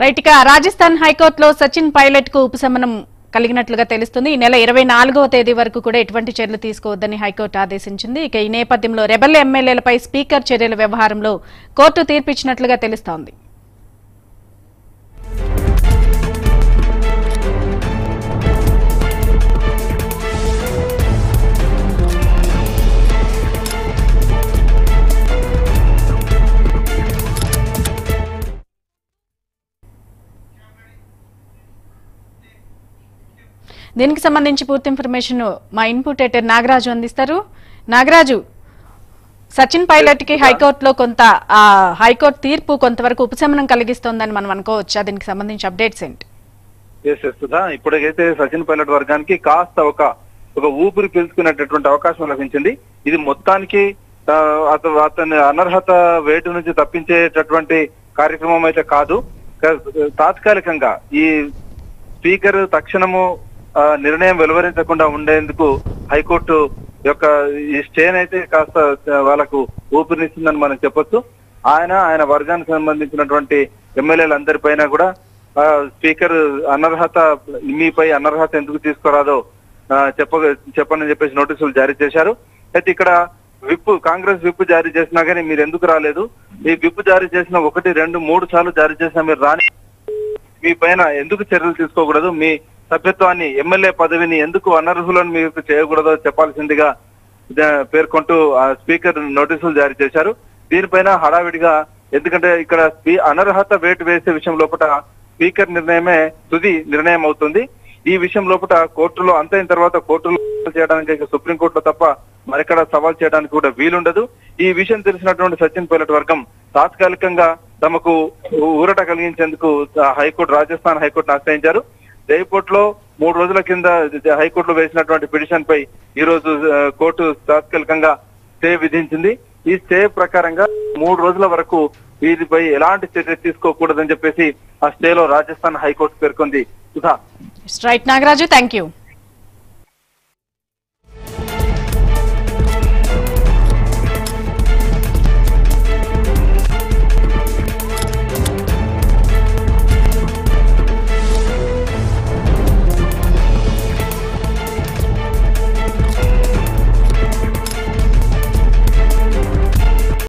Right ఇక రాజస్థాన్ హైకోర్టులో సచిన్ పైలట్కు ఉపశమనం కలిగినట్లుగా తెలుస్తుంది. ఈ నెల ఇరవై నాలుగవ తేదీ వరకు కూడా ఎటువంటి చర్యలు తీసుకోవద్దని హైకోర్టు ఆదేశించింది. ఇక ఈ నేపథ్యంలో రెబల్ ఎమ్మెల్యేలపై స్పీకర్ చర్యల వ్యవహారంలో కోర్టు తీర్పిచ్చినట్లుగా తెలుస్తోంది. దీనికి సంబంధించి పూర్తి ఇన్ఫర్మేషన్ మా ఇన్పుట్ ఎటర్ నాగరాజు అందిస్తారు. నాగరాజు సచిన్ పైలట్కి హైకోర్టులో కొంత ఆ, హైకోర్టు తీర్పు కొంతవరకు ఉపశమనం కలిగిస్తోందని మనం అనుకోవచ్చా? దీనికి సంబంధించి అప్డేట్స్ ఏంటి? ఇప్పటికైతే సచిన్ పైలట్ వర్గానికి కాస్త ఒక ఒక ఊపిరి పీల్చుకునేటటువంటి అవకాశం లభించింది. ఇది మొత్తానికి అతని అనర్హత వేటు నుంచి తప్పించేటటువంటి కార్యక్రమం అయితే కాదు. తాత్కాలికంగా ఈ స్పీకర్ తక్షణము నిర్ణయం వెలువరించకుండా ఉండేందుకు హైకోర్టు యొక్క ఈ స్టేన్ అయితే కాస్త వాళ్ళకు ఊపిరినిస్తుందని మనం చెప్పొచ్చు. ఆయన ఆయన వర్గానికి సంబంధించినటువంటి ఎమ్మెల్యేలందరిపైన కూడా స్పీకర్ అనర్హత మీపై అనర్హత ఎందుకు తీసుకురాదో చెప్ప చెప్పని చెప్పేసి నోటీసులు జారీ చేశారు. అయితే ఇక్కడ విప్ కాంగ్రెస్ విప్ జారీ చేసినా కానీ మీరు ఎందుకు రాలేదు? ఈ విప్ జారీ చేసిన ఒకటి రెండు మూడు సార్లు జారీ చేసినా మీరు రాని మీ పైన ఎందుకు చర్యలు తీసుకోకూడదు? మీ సభ్యత్వాన్ని ఎమ్మెల్యే పదవిని ఎందుకు అనర్హులను మీకు చేయకూడదో చెప్పాల్సిందిగా పేర్కొంటూ ఆ స్పీకర్ నోటీసులు జారీ చేశారు. దీనిపైన హడావిడిగా ఎందుకంటే ఇక్కడ అనర్హత వేటు వేసే విషయం లోపల స్పీకర్ నిర్ణయమే తుది నిర్ణయం అవుతుంది. ఈ విషయం లోపల కోర్టులో అంతైన తర్వాత కోర్టులో చేయడానికి సుప్రీంకోర్టులో తప్ప మరెక్కడ సవాల్ చేయడానికి కూడా వీలుండదు. ఈ విషయం తెలిసినటువంటి సచిన్ పైలట్ వర్గం తాత్కాలికంగా తమకు ఊరట కలిగించేందుకు హైకోర్టు రాజస్థాన్ హైకోర్టును ఆశ్రయించారు. జైకోర్టులో మూడు రోజుల కింద హైకోర్టులో వేసినటువంటి పిటిషన్ పై ఈ రోజు కోర్టు తాత్కాలికంగా స్టే విధించింది. ఈ స్టే ప్రకారంగా మూడు రోజుల వరకు వీరిపై ఎలాంటి చర్య తీసుకోకూడదని చెప్పేసి ఆ స్టేలో రాజస్థాన్ హైకోర్టు పేర్కొంది. Sudha. Right Nagaraju thank you